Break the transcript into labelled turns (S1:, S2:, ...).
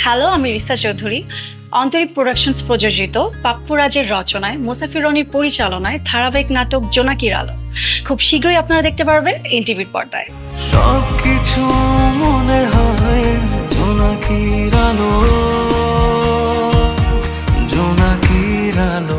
S1: Hello আমি রিসা চৌধুরী। অন্তরীপ productions প্রযোজিত পাপ্পুরাজের রচনায়, মুসাফির রনির পরিচালনায় ধারাবাহিক নাটক জোনাকির আলো। খুব শীঘ্রই আপনারা দেখতে পারবেন এনটিভির পর্দায়।
S2: সবকিছু মনে হয় জোনাকির আলো।